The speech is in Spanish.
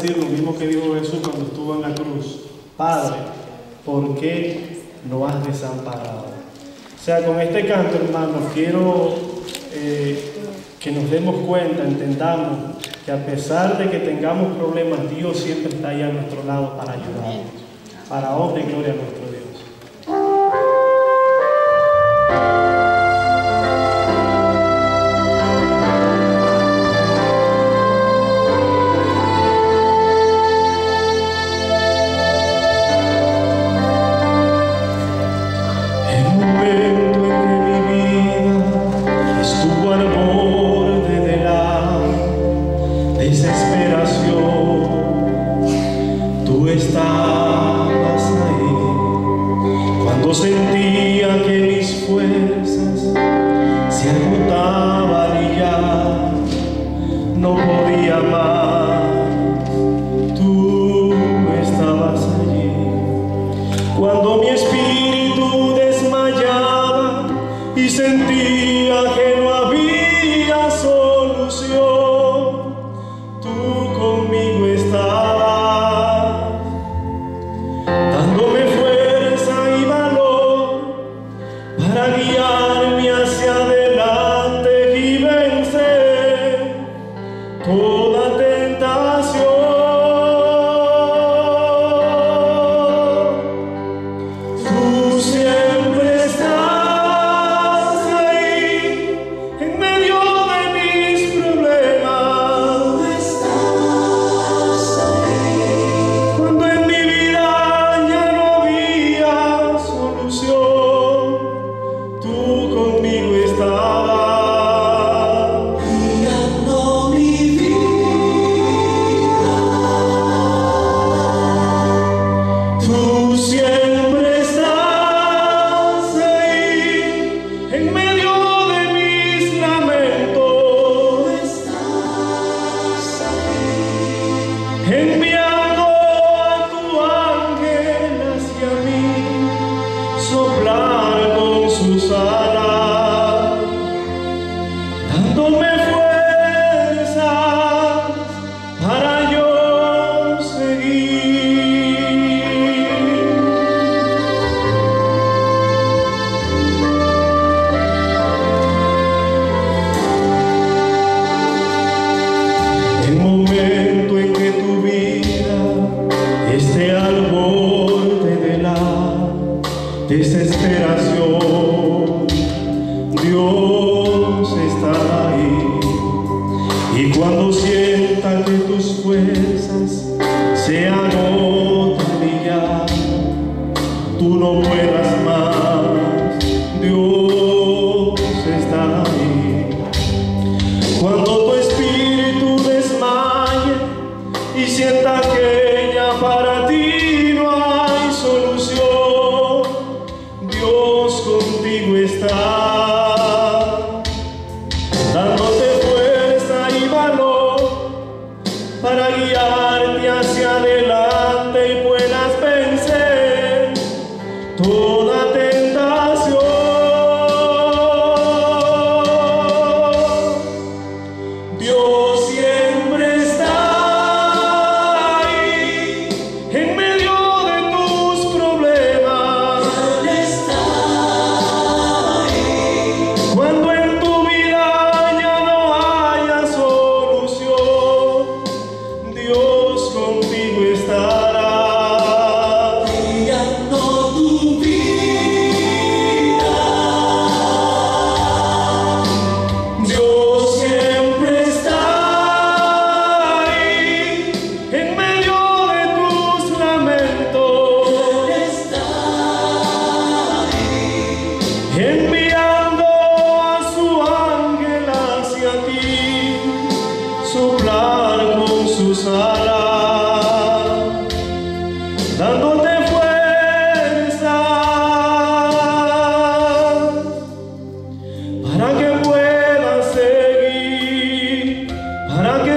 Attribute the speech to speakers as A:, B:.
A: decir lo mismo que dijo Jesús cuando estuvo en la cruz. Padre, ¿por qué no has desamparado? O sea, con este canto, hermanos, quiero eh, que nos demos cuenta, entendamos que a pesar de que tengamos problemas, Dios siempre está ahí a nuestro lado para ayudarnos. Para honra y gloria a nuestro Dios. estabas ahí. Cuando sentí dándome fuerzas para yo seguir. El momento en que tu vida esté al borde de la desesperación. Your para guiarte hacia adelante. हरा के